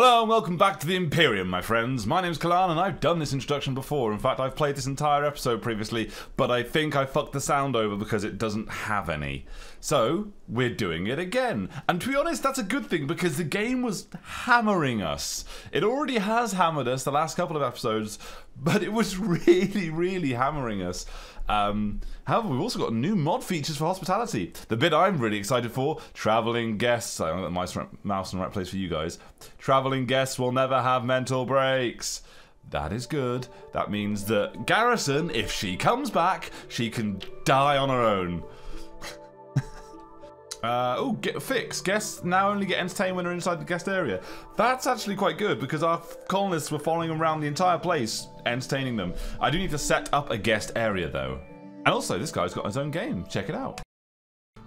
Hello and welcome back to the Imperium, my friends. My name's Kalaan and I've done this introduction before. In fact, I've played this entire episode previously, but I think I fucked the sound over because it doesn't have any. So, we're doing it again. And to be honest, that's a good thing because the game was hammering us. It already has hammered us the last couple of episodes, but it was really, really hammering us. Um, however, we've also got new mod features for hospitality. The bit I'm really excited for: traveling guests. I don't know my mouse in the right place for you guys. Traveling guests will never have mental breaks. That is good. That means that Garrison, if she comes back, she can die on her own. Uh, oh, get fix. Guests now only get entertained when they're inside the guest area. That's actually quite good because our colonists were following around the entire place, entertaining them. I do need to set up a guest area though. And also, this guy's got his own game. Check it out.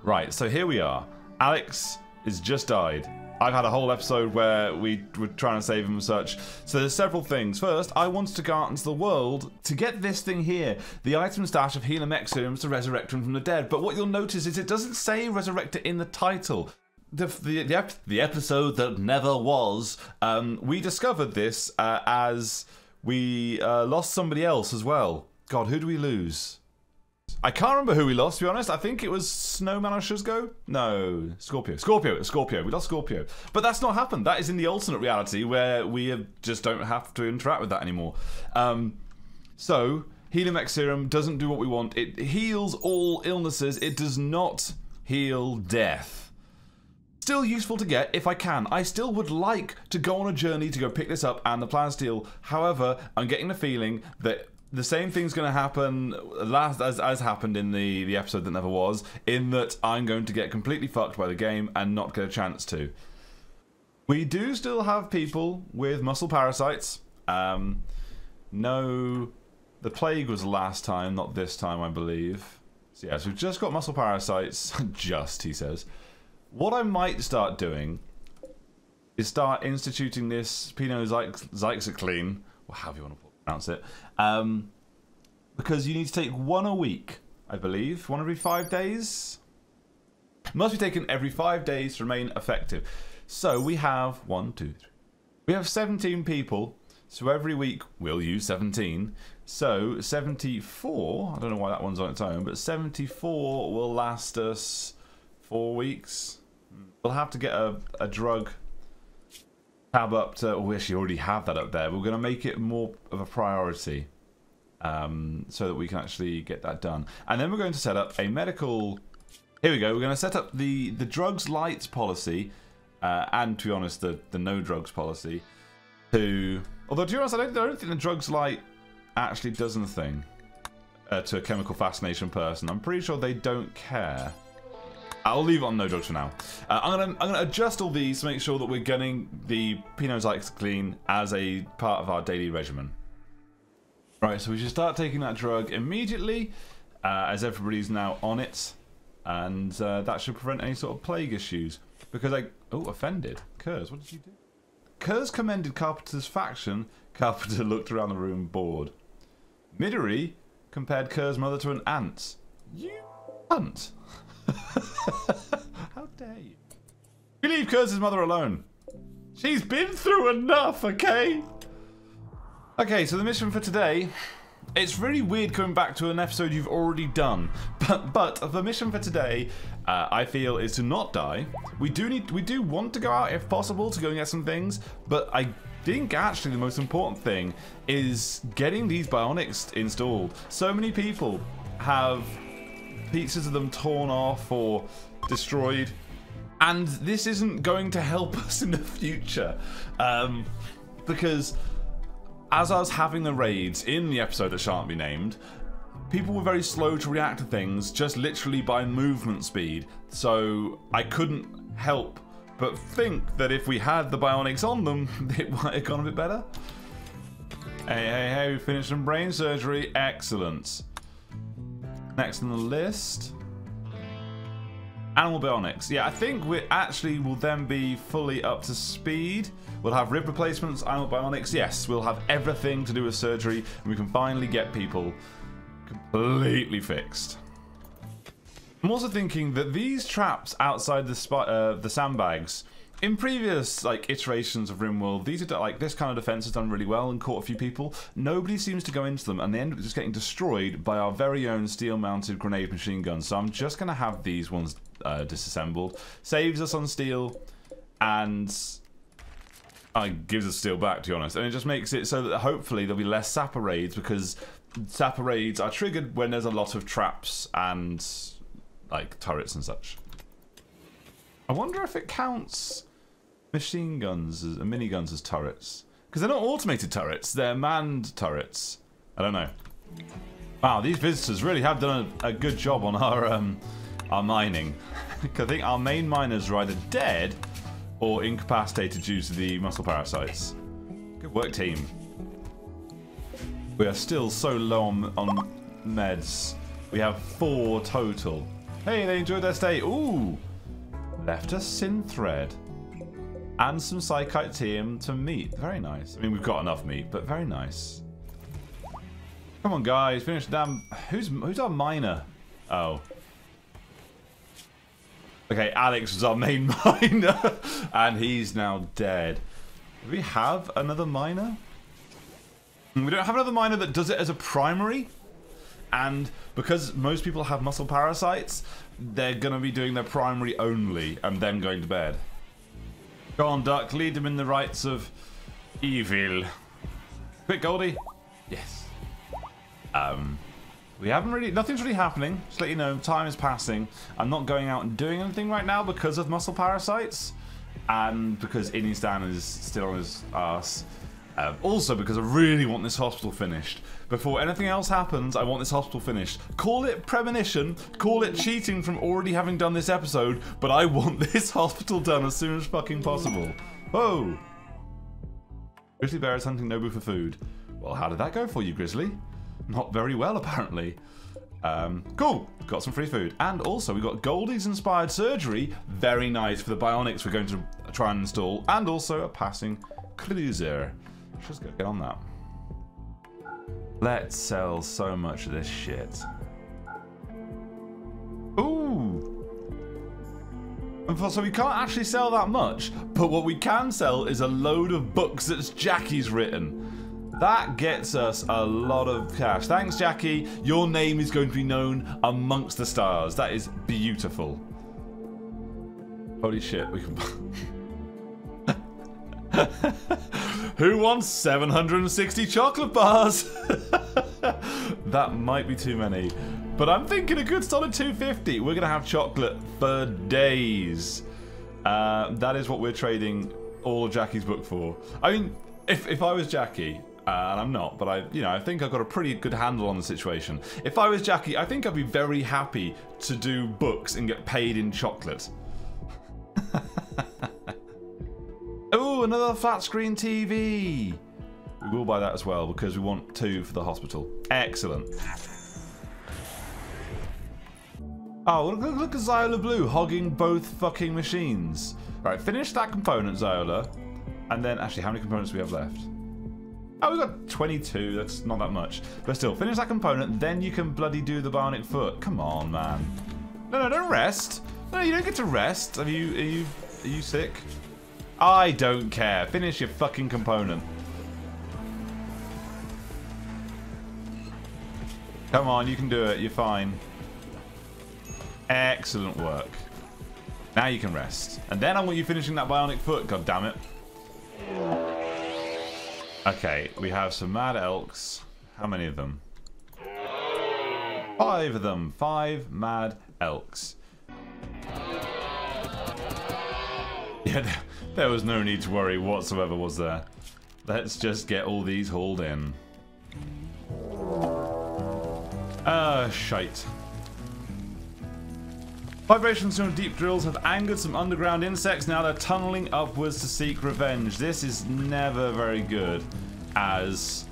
Right, so here we are. Alex has just died. I've had a whole episode where we were trying to save him and such. So there's several things. First, I wanted to go out into the world to get this thing here, the item stash of Healer Mech Serums to resurrect him from the dead. But what you'll notice is it doesn't say resurrect it in the title. The, the, the, ep the episode that never was, um, we discovered this uh, as we uh, lost somebody else as well. God, who do we lose? I can't remember who we lost, to be honest. I think it was Snowman or Shuzgo? No, Scorpio. Scorpio, Scorpio. We lost Scorpio. But that's not happened. That is in the alternate reality where we just don't have to interact with that anymore. Um, so, Helium Serum doesn't do what we want. It heals all illnesses. It does not heal death. Still useful to get if I can. I still would like to go on a journey to go pick this up and the plasteel. However, I'm getting the feeling that the same thing's going to happen last as, as happened in the, the episode that never was, in that I'm going to get completely fucked by the game and not get a chance to. We do still have people with muscle parasites. Um, no, the plague was last time, not this time, I believe. So yes, we've just got muscle parasites. just, he says. What I might start doing is start instituting this penoxycyline, or however you want to pronounce it, um, because you need to take one a week, I believe. One every five days? Must be taken every five days to remain effective. So we have one, two, three. We have 17 people. So every week we'll use 17. So 74, I don't know why that one's on its own, but 74 will last us four weeks. We'll have to get a, a drug tab up to, oh, we actually already have that up there. We're going to make it more of a priority um, so that we can actually get that done. And then we're going to set up a medical... Here we go. We're going to set up the, the drugs lights policy uh, and, to be honest, the, the no drugs policy to... Although, to be honest, I don't, I don't think the drugs light actually does anything uh, to a chemical fascination person. I'm pretty sure they don't care. I'll leave on no drugs for now. Uh, I'm gonna I'm gonna adjust all these to make sure that we're getting the Pinot clean as a part of our daily regimen. Right, so we should start taking that drug immediately, uh, as everybody's now on it, and uh, that should prevent any sort of plague issues. Because I oh offended Kurz, what did you do? Kurz commended Carpenter's faction. Carpenter looked around the room bored. Midori compared Kurz's mother to an ant. You ant. How dare you? You leave Kurz's mother alone. She's been through enough, okay? Okay, so the mission for today it's really weird coming back to an episode you've already done, but but the mission for today, uh, I feel, is to not die. We do need, we do want to go out if possible to go and get some things, but I think actually the most important thing is getting these bionics installed. So many people have pieces of them torn off or destroyed. And this isn't going to help us in the future. Um, because as I was having the raids in the episode that shan't be named, people were very slow to react to things just literally by movement speed. So I couldn't help but think that if we had the bionics on them, it might have gone a bit better. Hey, hey, hey, we finished some brain surgery. Excellent. Next on the list. Animal Bionics. Yeah, I think we actually will then be fully up to speed. We'll have rib replacements, animal bionics. Yes, we'll have everything to do with surgery, and we can finally get people completely fixed. I'm also thinking that these traps outside the, uh, the sandbags in previous like iterations of RimWorld, these are like this kind of defense has done really well and caught a few people. Nobody seems to go into them, and they end up just getting destroyed by our very own steel-mounted grenade machine guns. So I'm just gonna have these ones uh, disassembled. Saves us on steel, and uh, gives us steel back. To be honest, and it just makes it so that hopefully there'll be less sapper raids because sapper raids are triggered when there's a lot of traps and like turrets and such. I wonder if it counts machine guns as uh, miniguns as turrets because they're not automated turrets; they're manned turrets. I don't know. Wow, these visitors really have done a, a good job on our um, our mining. I think our main miners are either dead or incapacitated due to the muscle parasites. Good work, team. We are still so low on, on meds. We have four total. Hey, they enjoyed their stay. Ooh! Left a synth thread. And some psychitium to meat. Very nice. I mean, we've got enough meat, but very nice. Come on, guys. Finish damn... Who's, who's our miner? Oh. Okay, Alex was our main miner. and he's now dead. Do we have another miner? Hmm, we don't have another miner that does it as a primary. And because most people have muscle parasites, they're going to be doing their primary only and then going to bed. Go on, Duck. Lead them in the rights of evil. Quick, Goldie. Yes. Um, we haven't really... Nothing's really happening. Just let you know, time is passing. I'm not going out and doing anything right now because of muscle parasites. And because Inistan is still on his ass. Uh, also because I really want this hospital finished. Before anything else happens, I want this hospital finished. Call it premonition, call it cheating from already having done this episode, but I want this hospital done as soon as fucking possible. Whoa! Grizzly Bear is hunting Nobu for food. Well, how did that go for you, Grizzly? Not very well, apparently. Um, cool, got some free food. And also, we got Goldie's Inspired Surgery. Very nice for the bionics we're going to try and install. And also a passing cruiser. Let's just go get on that. Let's sell so much of this shit. Ooh! So we can't actually sell that much, but what we can sell is a load of books that Jackie's written. That gets us a lot of cash. Thanks, Jackie. Your name is going to be known amongst the stars. That is beautiful. Holy shit, we can... Who wants 760 chocolate bars? that might be too many. But I'm thinking a good solid 250. We're going to have chocolate for days. Uh, that is what we're trading all Jackie's book for. I mean, if, if I was Jackie, uh, and I'm not, but I, you know, I think I've got a pretty good handle on the situation. If I was Jackie, I think I'd be very happy to do books and get paid in chocolate. Another flat screen TV. We will buy that as well because we want two for the hospital. Excellent. Oh, look, look at Xiola Blue hogging both fucking machines. Right, finish that component, Xiola. And then, actually, how many components do we have left? Oh, we've got 22. That's not that much. But still, finish that component, then you can bloody do the bionic foot. Come on, man. No, no, don't rest. No, you don't get to rest. Are you, are you, are you sick? I don't care. Finish your fucking component. Come on, you can do it. You're fine. Excellent work. Now you can rest. And then I want you finishing that bionic foot, god damn it. Okay, we have some mad elks. How many of them? Five of them. Five mad elks. Yeah, there was no need to worry whatsoever, was there? Let's just get all these hauled in. Ah, uh, shite. Vibrations from deep drills have angered some underground insects. Now they're tunneling upwards to seek revenge. This is never very good, as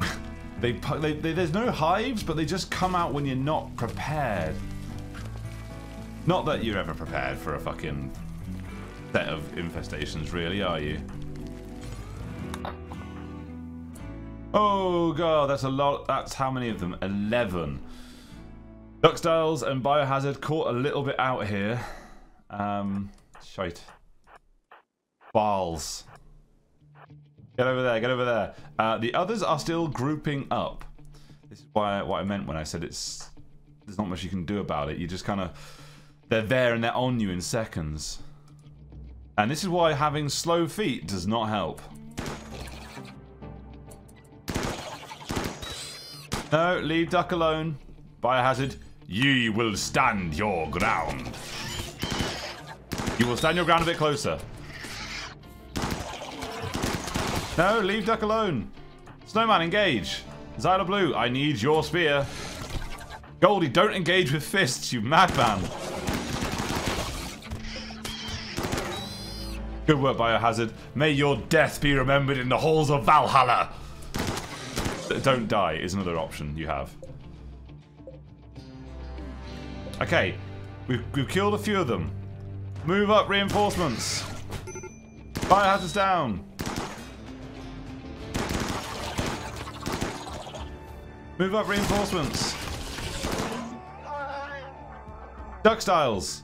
they, they, they, there's no hives, but they just come out when you're not prepared. Not that you're ever prepared for a fucking set of infestations, really, are you? Oh god, that's a lot. That's how many of them? 11. Duckstyles and Biohazard caught a little bit out here. Um, shite. Balls. Get over there, get over there. Uh, the others are still grouping up. This is why what I meant when I said it's there's not much you can do about it. You just kind of they're there and they're on you in seconds. And this is why having slow feet does not help. No, leave Duck alone. Biohazard, ye will stand your ground. You will stand your ground a bit closer. No, leave Duck alone. Snowman, engage. Xyla Blue, I need your spear. Goldie, don't engage with fists, you madman. Good work, Biohazard. May your death be remembered in the halls of Valhalla. Don't die is another option you have. Okay, we've, we've killed a few of them. Move up reinforcements. Biohazard's down. Move up reinforcements. Duck styles.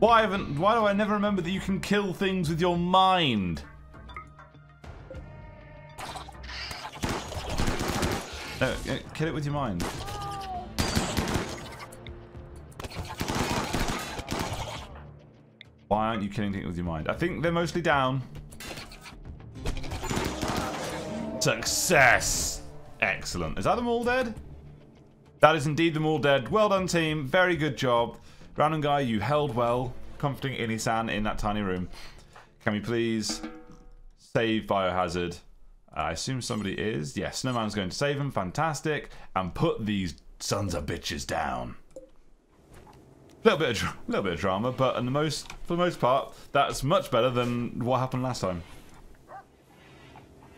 Why haven't? Why do I never remember that you can kill things with your mind? No, uh, kill it with your mind. Why aren't you killing things with your mind? I think they're mostly down. Success! Excellent. Is that them all dead? That is indeed them all dead. Well done, team. Very good job. Random guy, you held well, comforting Ini-san in that tiny room. Can we please save Biohazard? Uh, I assume somebody is. Yes, Snowman's going to save him. Fantastic. And put these sons of bitches down. Little bit of little bit of drama, but the most for the most part, that's much better than what happened last time.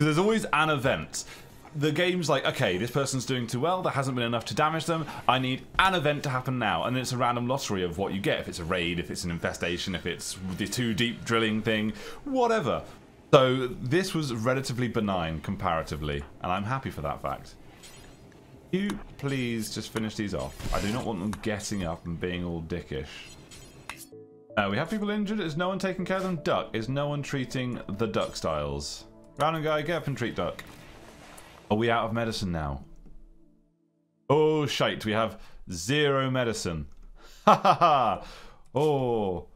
There's always an event the game's like, okay, this person's doing too well, there hasn't been enough to damage them, I need an event to happen now. And it's a random lottery of what you get, if it's a raid, if it's an infestation, if it's the too deep drilling thing, whatever. So this was relatively benign comparatively, and I'm happy for that fact. you please just finish these off? I do not want them getting up and being all dickish. Uh, we have people injured. Is no one taking care of them? Duck. Is no one treating the duck styles? Random guy, get up and treat duck. Are we out of medicine now? Oh, shite. We have zero medicine. Ha ha ha. Oh.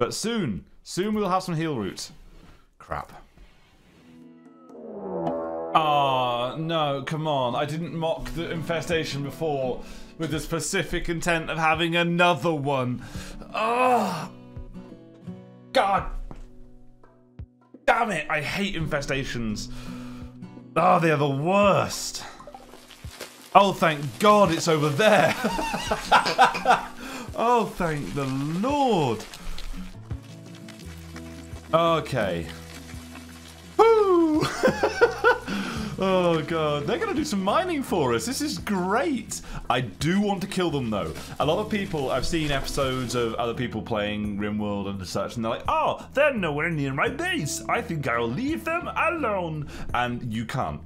But soon. Soon we'll have some heal root. Crap. Ah, oh, no, come on. I didn't mock the infestation before with the specific intent of having another one. Ah. Oh. God. Damn it. I hate infestations. Ah, oh, they're the worst. Oh, thank God it's over there. oh, thank the Lord. Okay. Oh god, they're going to do some mining for us. This is great. I do want to kill them though. A lot of people, I've seen episodes of other people playing RimWorld and such, and they're like, oh, they're nowhere near my base. I think I'll leave them alone. And you can't.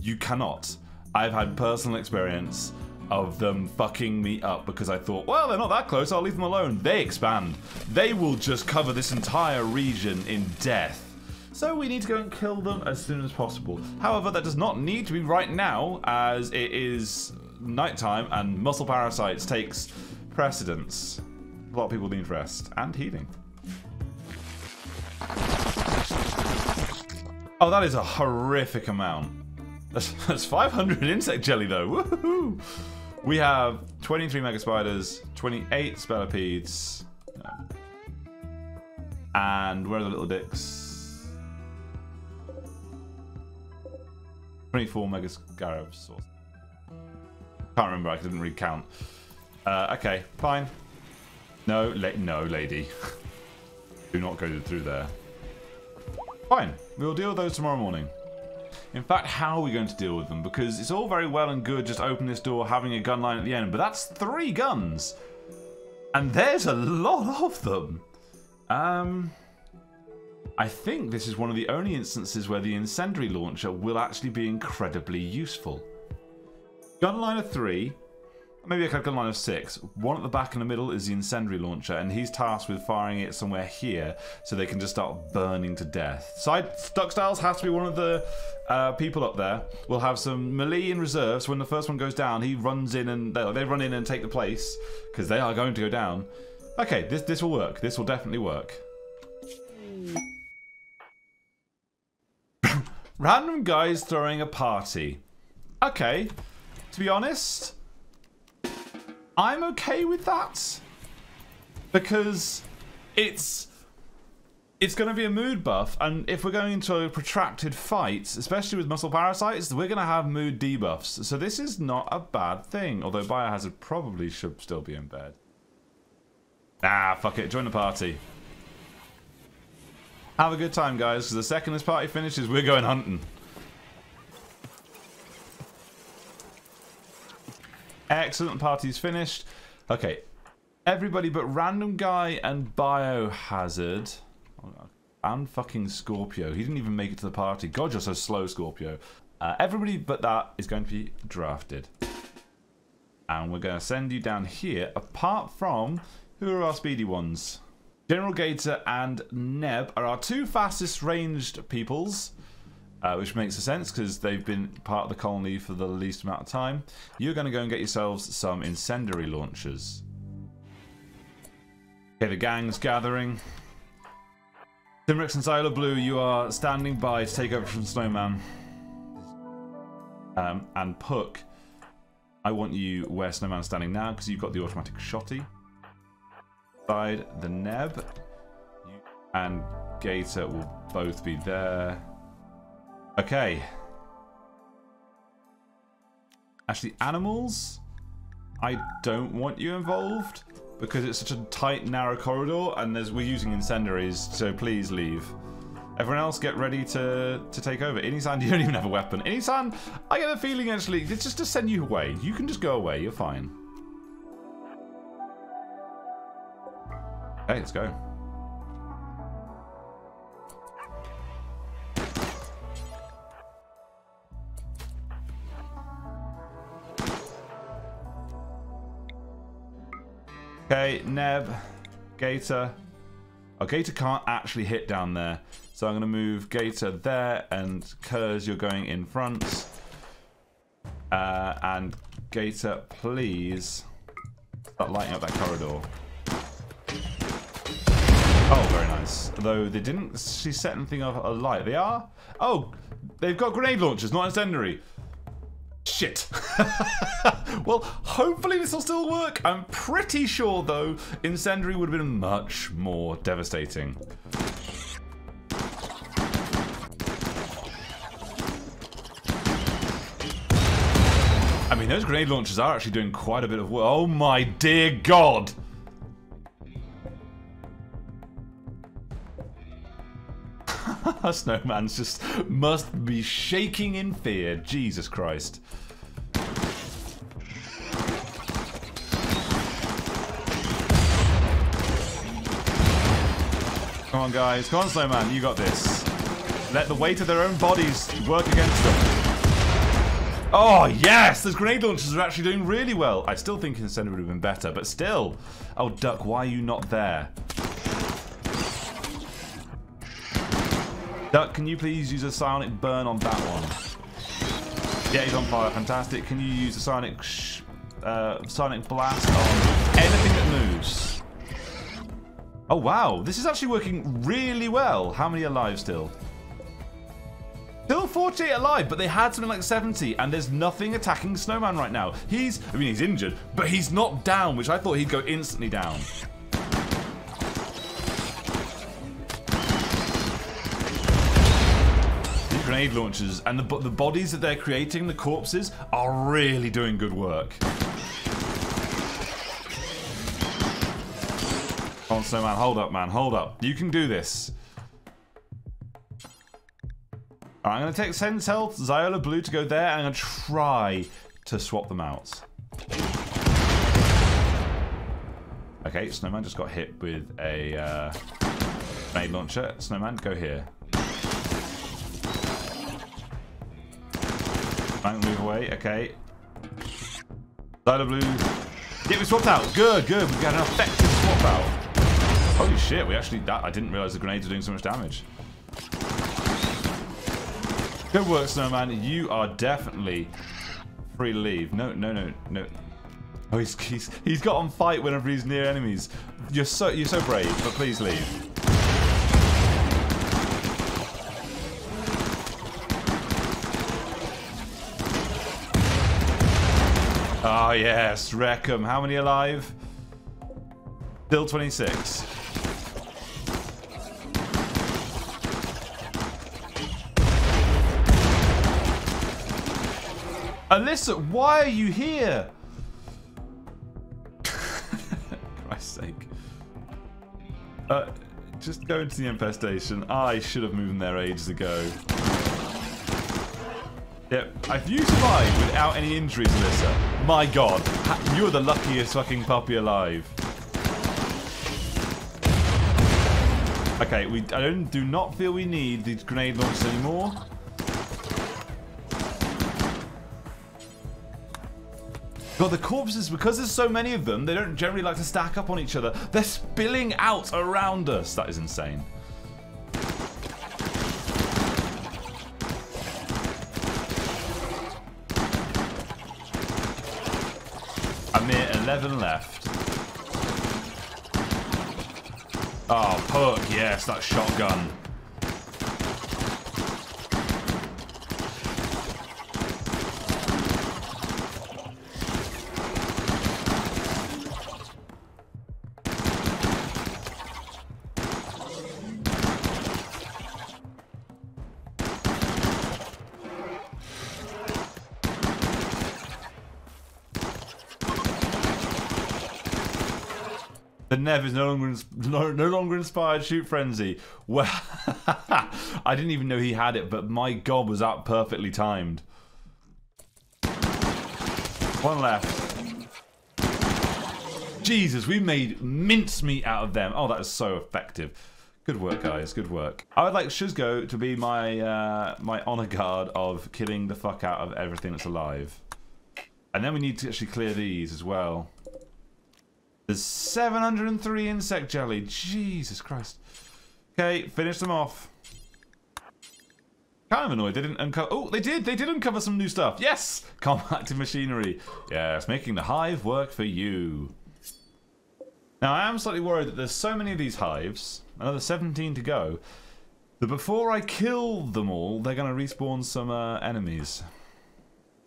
You cannot. I've had personal experience of them fucking me up because I thought, well, they're not that close, I'll leave them alone. They expand. They will just cover this entire region in death. So we need to go and kill them as soon as possible. However, that does not need to be right now, as it is nighttime and muscle parasites takes precedence. A lot of people need rest and healing. Oh, that is a horrific amount. That's, that's 500 insect jelly though. Woohoo! We have 23 mega spiders, 28 spelopedes, and where are the little dicks? 24 mega scarabs. Can't remember, I didn't really count. Uh, okay, fine. No, la no, lady. Do not go through there. Fine, we'll deal with those tomorrow morning. In fact, how are we going to deal with them? Because it's all very well and good just open this door, having a gun line at the end, but that's three guns! And there's a lot of them! Um... I think this is one of the only instances where the incendiary launcher will actually be incredibly useful. Gunliner 3 maybe a click line of six. One at the back in the middle is the incendiary launcher, and he's tasked with firing it somewhere here so they can just start burning to death. Side Duckstyles has to be one of the uh, people up there. We'll have some melee in reserve, so when the first one goes down, he runs in and they, they run in and take the place because they are going to go down. Okay, this this will work. This will definitely work. Random guys throwing a party. Okay, to be honest, I'm okay with that because it's it's going to be a mood buff, and if we're going into a protracted fight, especially with muscle parasites, we're going to have mood debuffs. So this is not a bad thing, although Biohazard probably should still be in bed. Ah, fuck it. Join the party. Have a good time, guys, the second this party finishes, we're going hunting. Excellent, party's finished. Okay, everybody but Random Guy and Biohazard. And fucking Scorpio. He didn't even make it to the party. God, you're so slow, Scorpio. Uh, everybody but that is going to be drafted. And we're going to send you down here, apart from who are our speedy ones? General Gator and Neb are our two fastest ranged peoples, uh, which makes a sense because they've been part of the colony for the least amount of time. You're going to go and get yourselves some incendiary launchers. Okay, the gang's gathering. Timrex and Xyla Blue, you are standing by to take over from Snowman. Um, and Puck, I want you where Snowman's standing now because you've got the automatic shotty the Neb and Gator will both be there. Okay. Actually, animals, I don't want you involved because it's such a tight, narrow corridor and there's we're using incendiaries, so please leave. Everyone else get ready to, to take over. Inisan, you don't even have a weapon. Inisan, I get a feeling actually, it's just to send you away. You can just go away, you're fine. Okay, let's go. Okay, Neb, Gator. Oh, Gator can't actually hit down there. So I'm going to move Gator there, and Kurz, you're going in front. Uh, and Gator, please start lighting up that corridor. Though they didn't she set anything of alight. They are? Oh, they've got grenade launchers, not incendiary. Shit. well, hopefully this will still work. I'm pretty sure, though, incendiary would have been much more devastating. I mean, those grenade launchers are actually doing quite a bit of work. Oh my dear god! Snowman's just must be shaking in fear. Jesus Christ. Come on, guys. Come on, Snowman. You got this. Let the weight of their own bodies work against them. Oh, yes! Those grenade launchers are actually doing really well. I still think Incendiary would have been better, but still. Oh, Duck, why are you not there? Duck, can you please use a Psionic Burn on that one? Yeah, he's on fire. Fantastic. Can you use a Psionic, uh, Psionic Blast on anything that moves? Oh, wow. This is actually working really well. How many alive still? Still 48 alive, but they had something like 70, and there's nothing attacking Snowman right now. He's, I mean, he's injured, but he's not down, which I thought he'd go instantly down. Grenade launchers and the, the bodies that they're creating, the corpses, are really doing good work. Come on, Snowman, hold up, man, hold up. You can do this. I'm going to take Sense Health, Xyla Blue to go there, and I'm going to try to swap them out. Okay, Snowman just got hit with a uh, grenade launcher. Snowman, go here. Don't move away, okay. Zyla Blue. Yeah, we swapped out. Good, good. We got an effective swap out. Holy shit, we actually... That, I didn't realize the grenades were doing so much damage. Good work, Snowman. You are definitely free to leave. No, no, no, no. Oh, he's, he's, he's got on fight whenever he's near enemies. You're so, you're so brave, but please leave. Oh, yes. Wreckham. How many alive? Still 26. Alyssa, why are you here? Christ's sake. Uh, just go into the infestation. I should have moved there ages ago. Yep. If you survive without any injuries, Alyssa, my god, you're the luckiest fucking puppy alive. Okay, we I don't do not feel we need these grenade launchers anymore. God, the corpses, because there's so many of them, they don't generally like to stack up on each other. They're spilling out around us. That is insane. 11 left. Oh, Puck, yes, that shotgun. The Neb is no longer no, no longer inspired. Shoot frenzy. Well, I didn't even know he had it, but my god, was that perfectly timed. One left. Jesus, we made mincemeat out of them. Oh, that is so effective. Good work, guys. Good work. I would like Shizgo to be my uh, my honor guard of killing the fuck out of everything that's alive. And then we need to actually clear these as well. There's 703 insect jelly. Jesus Christ. Okay, finish them off. Kind of annoyed they didn't uncover... Oh, they did! They did uncover some new stuff. Yes! Compacted machinery. Yes, making the hive work for you. Now, I am slightly worried that there's so many of these hives, another 17 to go, that before I kill them all, they're going to respawn some uh, enemies.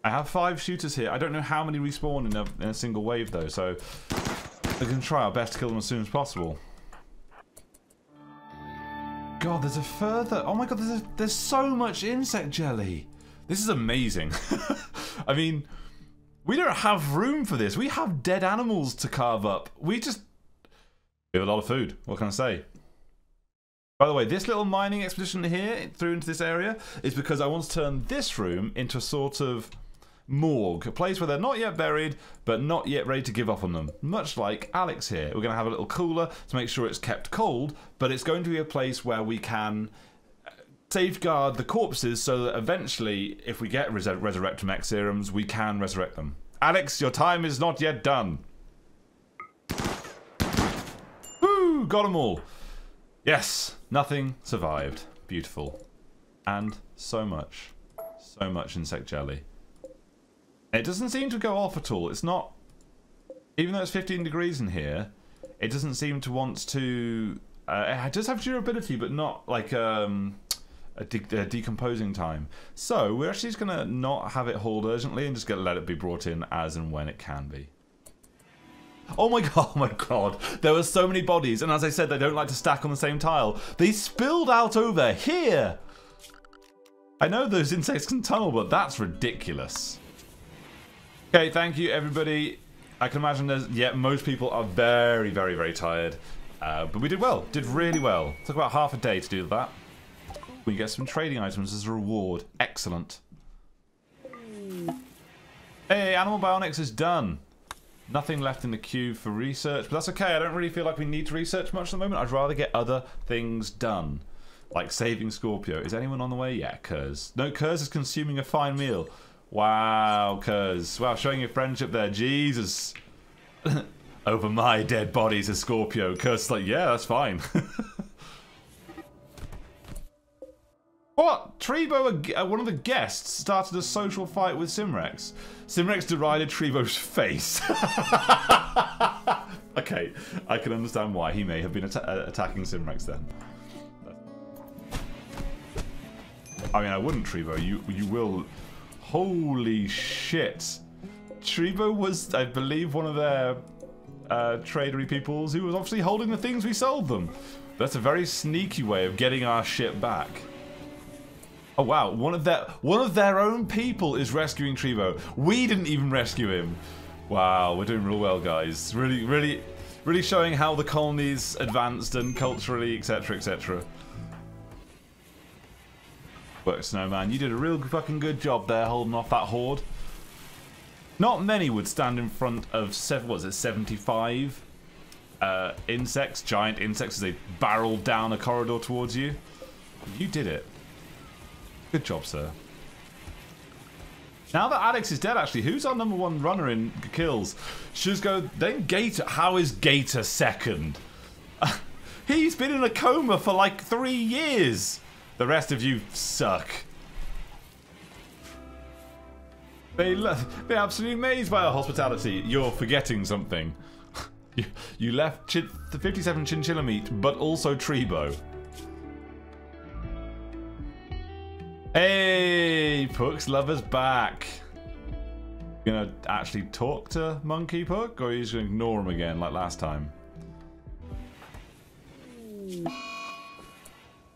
I have five shooters here. I don't know how many respawn in a, in a single wave, though, so going to try our best to kill them as soon as possible. God, there's a further... Oh my god, there's, a, there's so much insect jelly. This is amazing. I mean, we don't have room for this. We have dead animals to carve up. We just... We have a lot of food. What can I say? By the way, this little mining expedition here through into this area is because I want to turn this room into a sort of morgue, a place where they're not yet buried, but not yet ready to give up on them. Much like Alex here. We're going to have a little cooler to make sure it's kept cold, but it's going to be a place where we can uh, safeguard the corpses so that eventually, if we get res resurrect mech serums, we can resurrect them. Alex, your time is not yet done. Woo! Got them all. Yes, nothing survived. Beautiful. And so much. So much insect jelly. It doesn't seem to go off at all. It's not... Even though it's 15 degrees in here, it doesn't seem to want to... Uh, it does have durability, but not like um, a, de a, decomposing time. So we're actually just going to not have it hauled urgently and just to let it be brought in as and when it can be. Oh my god, oh my god. There were so many bodies, and as I said, they don't like to stack on the same tile. They spilled out over here! I know those insects can tunnel, but that's ridiculous. Okay, thank you everybody. I can imagine there's, yeah, most people are very, very, very tired. Uh, but we did well, did really well. Took about half a day to do that. We get some trading items as a reward. Excellent. Hey, Animal Bionics is done. Nothing left in the queue for research, but that's okay. I don't really feel like we need to research much at the moment. I'd rather get other things done. Like saving Scorpio. Is anyone on the way? Yeah, Kurz. No, Kurz is consuming a fine meal. Wow, Kurz. Wow, showing your friendship there. Jesus. Over my dead bodies, a Scorpio. Kurz, like, yeah, that's fine. What? Treebo, uh, one of the guests, started a social fight with Simrex. Simrex derided Treebo's face. okay, I can understand why he may have been uh, attacking Simrex then. I mean, I wouldn't, Trevo. You, you will... Holy shit. Treebo was, I believe, one of their uh, tradery peoples who was obviously holding the things we sold them. That's a very sneaky way of getting our shit back. Oh wow, one of their one of their own people is rescuing Treebo. We didn't even rescue him. Wow, we're doing real well, guys. Really, really, really showing how the colonies advanced and culturally, etc., etc. But Snowman, you did a real fucking good job there holding off that horde. Not many would stand in front of seven. Was it, 75 uh, insects, giant insects, as they barreled down a corridor towards you. You did it. Good job, sir. Now that Alex is dead, actually, who's our number one runner in kills? Shizgo then Gator. How is Gator second? He's been in a coma for like three years. The rest of you suck. They they're absolutely amazed by our hospitality. You're forgetting something. you, you left the 57 chinchilla meat, but also Trebo. Hey, Puck's lover's back. You gonna actually talk to Monkey Puck, or are you just gonna ignore him again like last time?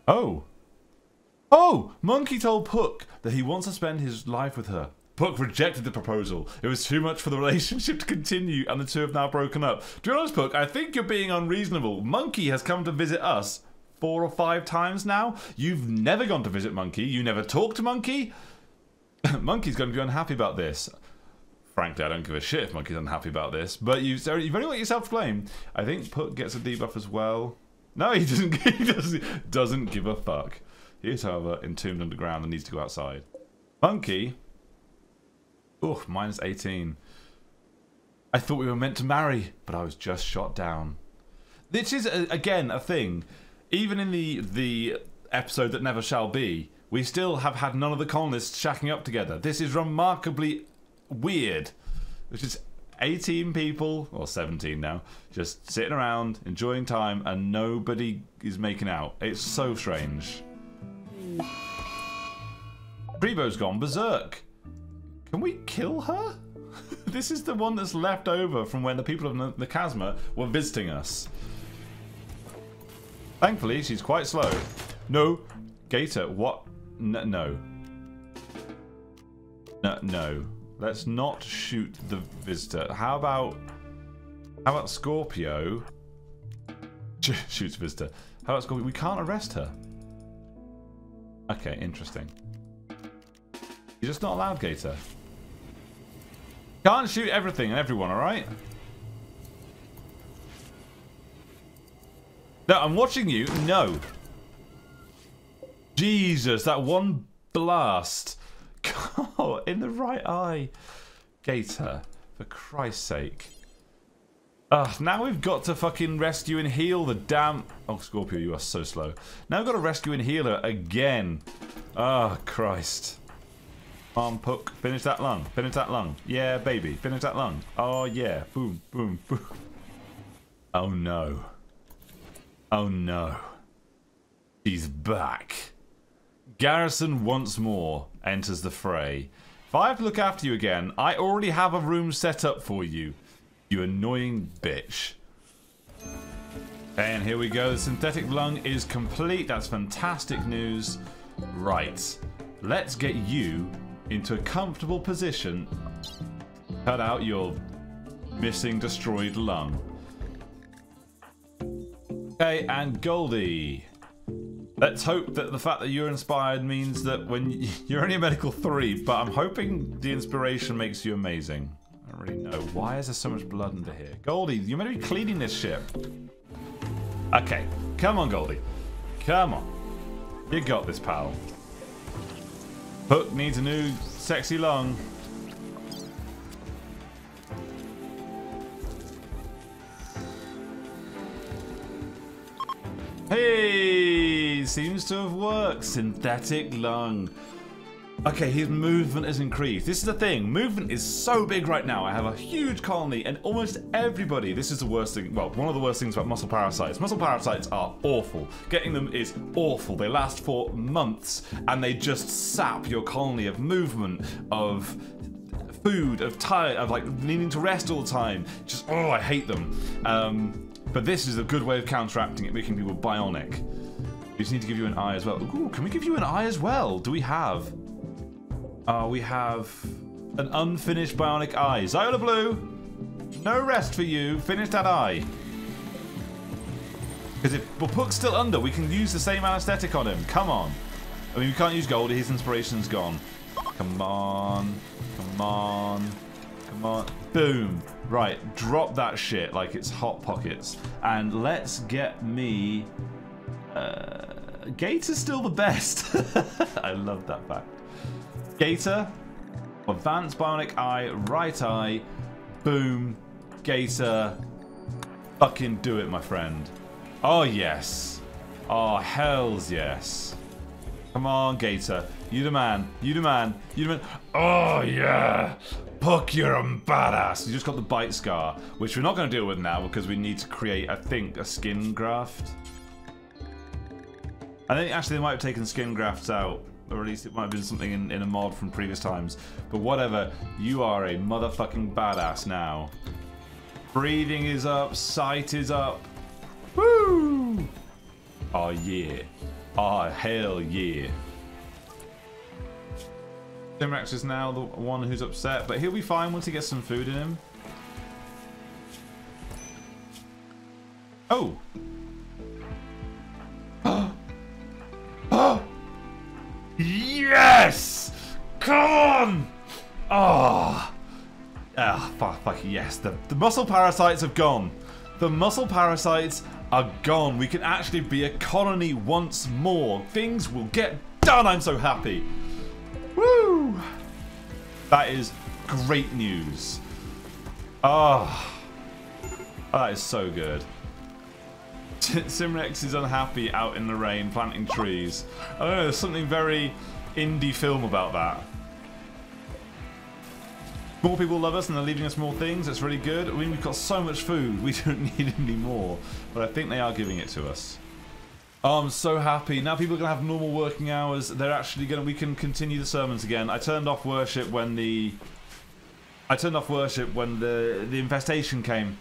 Oh. Oh! Monkey told Puck that he wants to spend his life with her. Puck rejected the proposal. It was too much for the relationship to continue, and the two have now broken up. To be honest, Puck, I think you're being unreasonable. Monkey has come to visit us four or five times now. You've never gone to visit Monkey. You never talked to Monkey. Monkey's going to be unhappy about this. Frankly, I don't give a shit if Monkey's unhappy about this. But you've, you've only got yourself to blame. I think Puck gets a debuff as well. No, he doesn't. He doesn't, doesn't give a fuck. He is, however, entombed underground and needs to go outside. Monkey. Oh, minus 18. I thought we were meant to marry, but I was just shot down. This is, again, a thing even in the the episode that never shall be, we still have had none of the colonists shacking up together. This is remarkably weird. Which is 18 people, or 17 now, just sitting around, enjoying time, and nobody is making out. It's so strange. Treebo's gone berserk. Can we kill her? this is the one that's left over from when the people of the Chasma were visiting us. Thankfully, she's quite slow. No. Gator, what? N no. No, no. Let's not shoot the visitor. How about... How about Scorpio? Shoots visitor. How about Scorpio? We can't arrest her. Okay, interesting. You're just not allowed, Gator. Can't shoot everything and everyone, alright? No, I'm watching you. No. Jesus, that one blast. God, in the right eye. Gator, for Christ's sake. Ugh, now we've got to fucking rescue and heal the damn... Oh, Scorpio, you are so slow. Now we've got to rescue and heal her again. Oh, Christ. Arm Puck, finish that lung. Finish that lung. Yeah, baby, finish that lung. Oh, yeah. Boom, boom, boom. Oh, no. Oh no. She's back. Garrison once more enters the fray. If I have to look after you again, I already have a room set up for you. You annoying bitch. And here we go. The synthetic lung is complete. That's fantastic news. Right. Let's get you into a comfortable position. Cut out your missing destroyed lung. Okay, and Goldie. Let's hope that the fact that you're inspired means that when you're only a medical three, but I'm hoping the inspiration makes you amazing. Don't really know. Why is there so much blood under here? Goldie, you're meant to be cleaning this ship. Okay, come on, Goldie. Come on. You got this, pal. Hook needs a new sexy lung. Hey, seems to have worked. Synthetic lung. Okay, his movement has increased. This is the thing. Movement is so big right now. I have a huge colony, and almost everybody. This is the worst thing. Well, one of the worst things about muscle parasites. Muscle parasites are awful. Getting them is awful. They last for months, and they just sap your colony of movement, of food, of tired, of like needing to rest all the time. Just oh, I hate them. Um, but this is a good way of counteracting it, making people bionic. We just need to give you an eye as well. Ooh, can we give you an eye as well? Do we have? Uh, we have an unfinished bionic eye. Xiola Blue, no rest for you. Finish that eye. Because if Puck's still under, we can use the same anesthetic on him. Come on. I mean, we can't use Goldie. His inspiration's gone. Come on. Come on. Come on. Boom. Right, drop that shit like it's Hot Pockets. And let's get me... Uh, Gator's still the best. I love that fact. Gator, Advanced Bionic Eye, Right Eye, Boom, Gator. Fucking do it, my friend. Oh, yes. Oh, hells yes. Come on, Gator. You the man. You the man. You the man. Oh, yeah. Puck, you're a badass. You just got the bite scar, which we're not going to deal with now because we need to create, I think, a skin graft. I think actually they might have taken skin grafts out, or at least it might have been something in, in a mod from previous times. But whatever, you are a motherfucking badass now. Breathing is up, sight is up. Woo! Oh yeah. Oh hell yeah. Simrax is now the one who's upset, but he'll be fine once he gets some food in him. Oh! Oh! Ah, fuck, fuck, yes. The, the muscle parasites have gone. The muscle parasites are gone. We can actually be a colony once more. Things will get done. I'm so happy. Woo! That is great news. Ah, oh, that is so good. Simrex is unhappy out in the rain planting trees. I don't know, there's something very indie film about that. More people love us and they're leaving us more things. It's really good. I mean, we've got so much food. We don't need any more. But I think they are giving it to us. Oh, I'm so happy. Now people are going to have normal working hours. They're actually going to... We can continue the sermons again. I turned off worship when the... I turned off worship when the, the infestation came.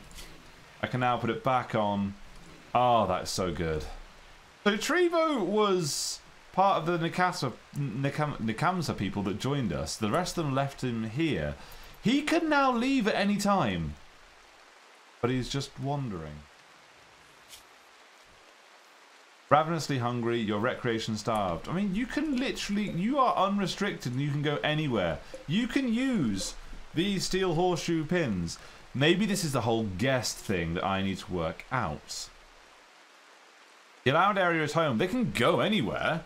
I can now put it back on. Ah, oh, that's so good. So Trevo was part of the Nikamsa people that joined us. The rest of them left him here. He can now leave at any time. But he's just wandering. Ravenously hungry, you're recreation starved. I mean, you can literally, you are unrestricted and you can go anywhere. You can use these steel horseshoe pins. Maybe this is the whole guest thing that I need to work out. The allowed area is home. They can go anywhere.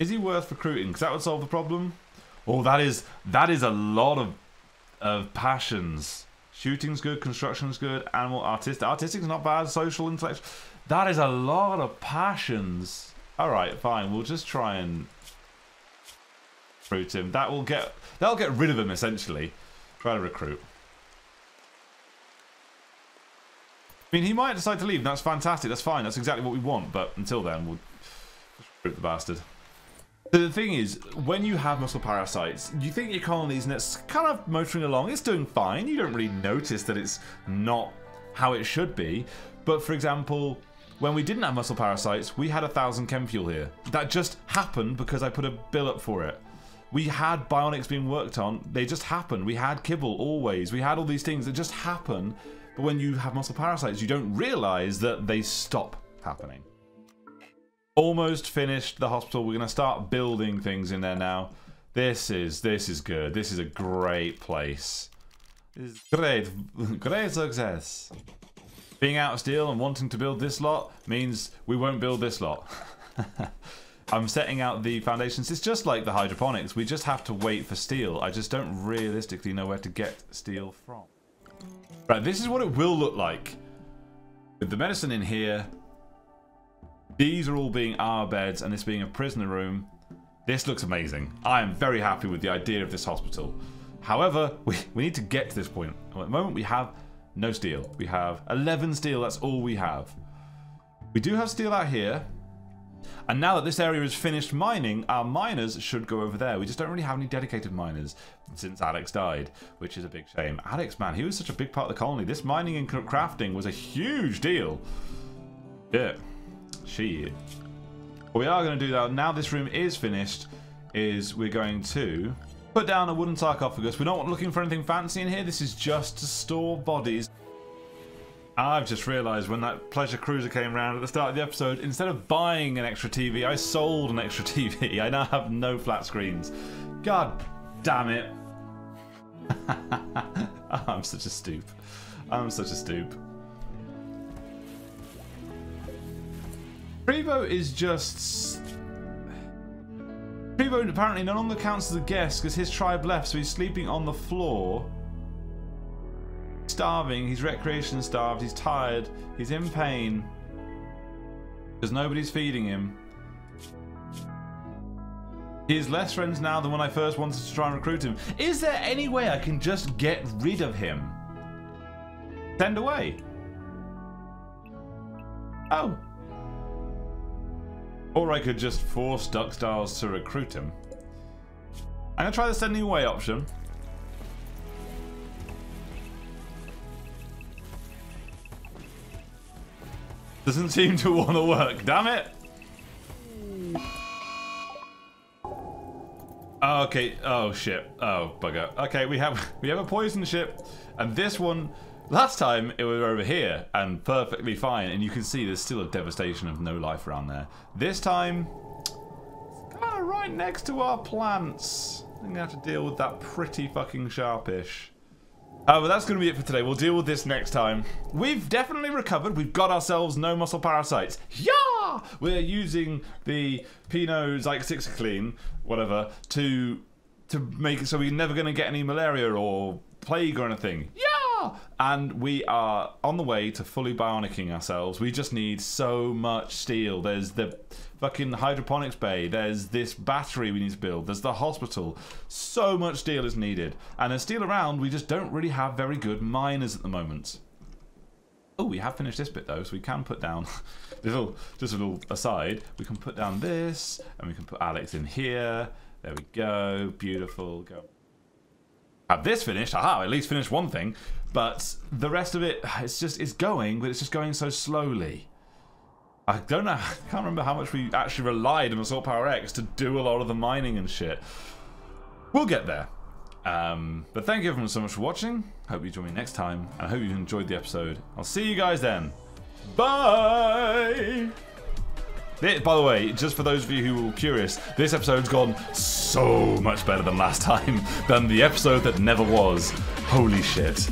Is he worth recruiting? Because that would solve the problem. Oh, that is that is a lot of of passions. Shooting's good, construction's good, animal artistic. Artistic's not bad, social, intellectual. That is a lot of passions. Alright, fine. We'll just try and recruit him. That will get that'll get rid of him essentially. Try to recruit. I mean, he might decide to leave. That's fantastic. That's fine. That's exactly what we want. But until then, we'll recruit the bastard. The thing is, when you have muscle parasites, you think your colonies and it's kind of motoring along, it's doing fine. You don't really notice that it's not how it should be. But for example, when we didn't have muscle parasites, we had a thousand chem fuel here. That just happened because I put a bill up for it. We had bionics being worked on. They just happened. We had kibble always. We had all these things that just happen. But when you have muscle parasites, you don't realize that they stop happening almost finished the hospital. We're going to start building things in there now. This is this is good. This is a great place. This is great, great success. Being out of steel and wanting to build this lot means we won't build this lot. I'm setting out the foundations. It's just like the hydroponics. We just have to wait for steel. I just don't realistically know where to get steel from. Right, this is what it will look like. With the medicine in here. These are all being our beds and this being a prisoner room. This looks amazing. I am very happy with the idea of this hospital. However, we, we need to get to this point. At the moment, we have no steel. We have 11 steel. That's all we have. We do have steel out here. And now that this area is finished mining, our miners should go over there. We just don't really have any dedicated miners since Alex died, which is a big shame. Alex, man, he was such a big part of the colony. This mining and crafting was a huge deal. Yeah. Shit. What we are going to do though, now this room is finished, is we're going to put down a wooden sarcophagus. We're not looking for anything fancy in here. This is just to store bodies. I've just realised when that pleasure cruiser came around at the start of the episode, instead of buying an extra TV, I sold an extra TV. I now have no flat screens. God damn it. I'm such a stoop. I'm such a stoop. Prevo is just... Prevo apparently no longer counts as a guest because his tribe left, so he's sleeping on the floor starving, he's recreation starved, he's tired, he's in pain. Because nobody's feeding him. He has less friends now than when I first wanted to try and recruit him. Is there any way I can just get rid of him? Send away. Oh. Or I could just force Duckstyles to recruit him. I'm going to try the sending away option. Doesn't seem to want to work. Damn it. Ah, okay. Oh shit. Oh bugger. Okay, we have we have a poison ship, and this one. Last time it was over here and perfectly fine, and you can see there's still a devastation of no life around there. This time, kind of right next to our plants. I'm gonna have to deal with that pretty fucking sharpish. Uh, but that's going to be it for today. We'll deal with this next time. We've definitely recovered. We've got ourselves no muscle parasites. Yeah! We're using the penoxycyline, whatever, to to make it so we're never going to get any malaria or plague or anything. Yeah! And we are on the way to fully bionicking ourselves. We just need so much steel. There's the fucking hydroponics bay. There's this battery we need to build. There's the hospital. So much steel is needed. And there's steel around, we just don't really have very good miners at the moment. Oh, we have finished this bit though, so we can put down little, just a little aside. We can put down this, and we can put Alex in here. There we go. Beautiful. Go. Have this finished. Aha! At least finished one thing. But the rest of it, it's just it's going, but it's just going so slowly. I don't know, I can't remember how much we actually relied on Assault Power X to do a lot of the mining and shit. We'll get there. Um, but thank you everyone so much for watching. Hope you join me next time, and I hope you enjoyed the episode. I'll see you guys then. Bye! by the way, just for those of you who were curious, this episode's gone so much better than last time, than the episode that never was. Holy shit.